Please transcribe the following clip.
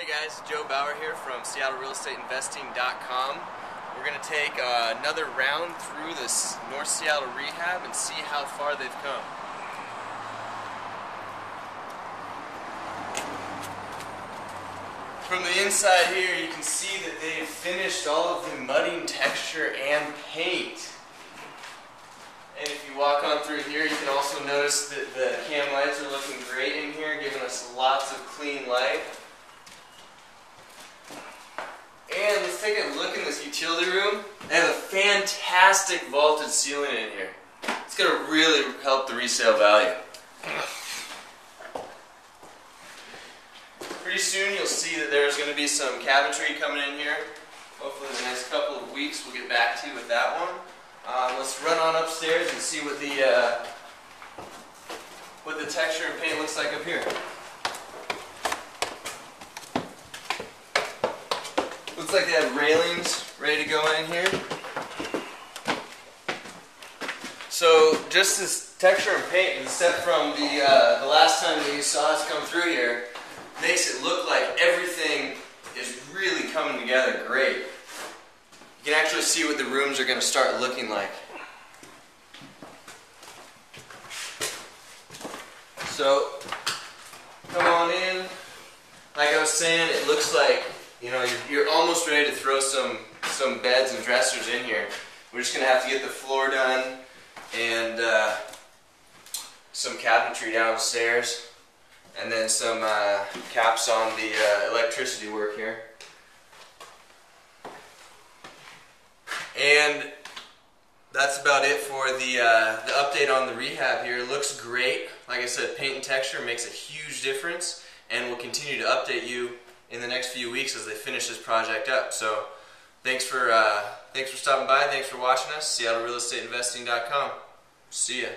Hey guys, Joe Bauer here from SeattleRealEstateInvesting.com. We're going to take uh, another round through this North Seattle rehab and see how far they've come. From the inside here, you can see that they've finished all of the mudding texture and paint. And if you walk on through here, you can also notice that the can lights are looking great in here, giving us lots of clean light. And let's take a look in this utility room. They have a fantastic vaulted ceiling in here. It's going to really help the resale value. Pretty soon you'll see that there's going to be some cabinetry coming in here. Hopefully in the next couple of weeks we'll get back to you with that one. Um, let's run on upstairs and see what the uh, what the texture and paint looks like up here. Looks like they have railings ready to go in here. So just this texture and paint, except from the uh, the last time that you saw us come through here, makes it look like everything is really coming together great. You can actually see what the rooms are going to start looking like. So, come on in. Like I was saying, it looks like you know, you're, you're almost ready to throw some, some beds and dressers in here. We're just going to have to get the floor done and uh, some cabinetry downstairs and then some uh, caps on the uh, electricity work here. And that's about it for the, uh, the update on the rehab here. It looks great. Like I said, paint and texture makes a huge difference and we'll continue to update you in the next few weeks as they finish this project up. So thanks for, uh, thanks for stopping by. Thanks for watching us. SeattleRealEstateInvesting.com. See ya.